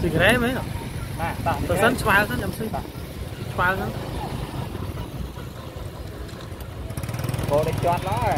ស៊ីក្រែមែនណាណាតាក់ទៅសិនឆ្វែលសិនខ្ញុំស៊ីឆ្វែលសិនគោដេកជាត់ឡើយ